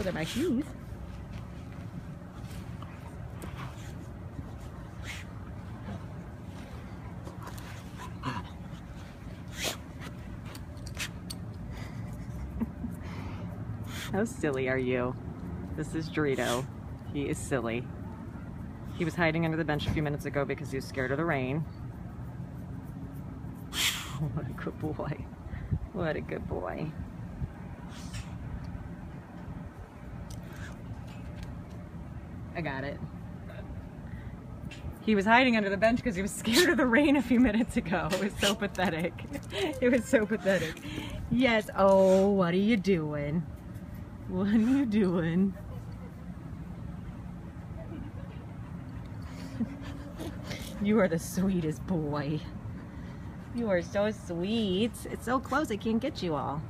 Oh, Those are my shoes. How silly are you? This is Dorito. He is silly. He was hiding under the bench a few minutes ago because he was scared of the rain. what a good boy. What a good boy. I got it. He was hiding under the bench because he was scared of the rain a few minutes ago. It was so pathetic. It was so pathetic. Yes. Oh, what are you doing? What are you doing? you are the sweetest boy. You are so sweet. It's so close, I can't get you all.